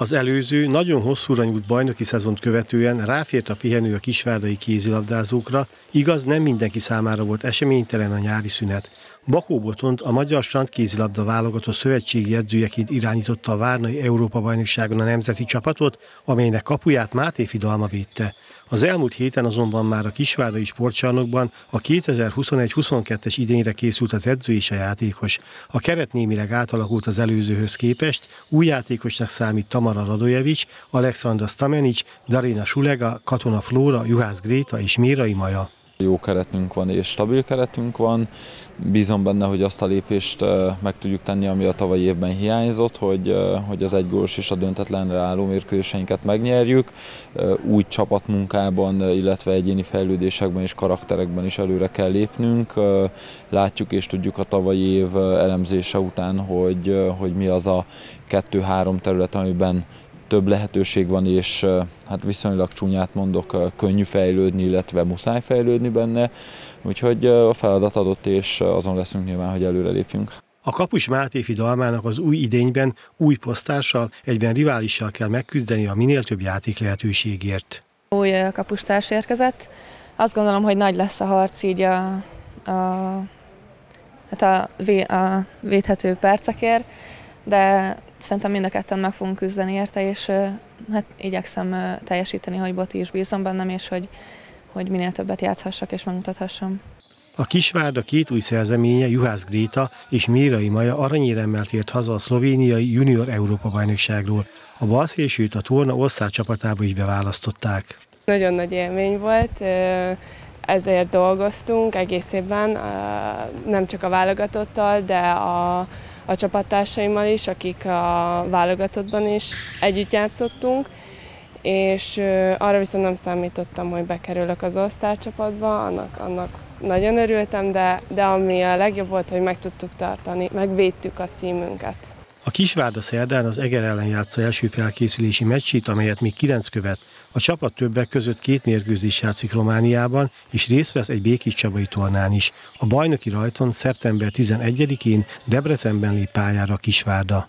Az előző, nagyon hosszúra nyújt bajnoki szezont követően ráfért a pihenő a kisvárdai kézilabdázókra, igaz nem mindenki számára volt eseménytelen a nyári szünet. Bakó Botont a Magyar Strand kézilabda válogatott szövetségi edzőjeként irányította a Várnai Európa-bajnokságon a nemzeti csapatot, amelynek kapuját Máté Fidalma védte. Az elmúlt héten azonban már a Kisvárdai sportcsarnokban a 2021-22-es idényre készült az edző és a játékos. A keret némileg átalakult az előzőhöz képest, új játékosnak számít Tamara Radojevics, Alexandra Stamenics, Darina Sulega, Katona Flóra, Juhász Gréta és Mérai Maja. Jó keretünk van és stabil keretünk van. Bízom benne, hogy azt a lépést meg tudjuk tenni, ami a tavalyi évben hiányzott, hogy, hogy az egygólos és a döntetlenre álló mérkőzéseinket megnyerjük. Új csapatmunkában, illetve egyéni fejlődésekben és karakterekben is előre kell lépnünk. Látjuk és tudjuk a tavalyi év elemzése után, hogy, hogy mi az a kettő-három terület, amiben több lehetőség van, és hát viszonylag csúnyát mondok, könnyű fejlődni, illetve muszáj fejlődni benne, úgyhogy a feladat adott, és azon leszünk nyilván, hogy előrelépjünk. A kapus Mátéfi Dalmának az új idényben új posztással, egyben riválissal kell megküzdeni a minél több játék lehetőségért. Új kapustárs érkezett. Azt gondolom, hogy nagy lesz a harc így a, a, hát a, a védhető percekért, de szerintem mind a ketten meg fogunk küzdeni érte, és hát igyekszem teljesíteni, hogy Boti is bízom bennem, és hogy, hogy minél többet játszhassak és megmutathassam. A Kisvárda két új szerzeménye, Juhász Gréta és Mérai Maja aranyéremmel tért haza a szlovéniai junior Európa bajnokságról. A balszélsőt a torna országcsapatába is beválasztották. Nagyon nagy élmény volt, ezért dolgoztunk egész évben, nem csak a válogatottal, de a a csapattársaimmal is, akik a válogatottban is együtt játszottunk, és arra viszont nem számítottam, hogy bekerülök az osztálycsapatba, annak, annak nagyon örültem, de, de ami a legjobb volt, hogy meg tudtuk tartani, megvédtük a címünket. A Kisvárda szerdán az Eger ellen játsza első felkészülési meccsét, amelyet még kilenc követ. A csapat többek között két mérkőzés játszik Romániában, és részt vesz egy Békés Csabai tornán is. A bajnoki rajton szeptember 11-én Debrecenben lép pályára Kisvárda.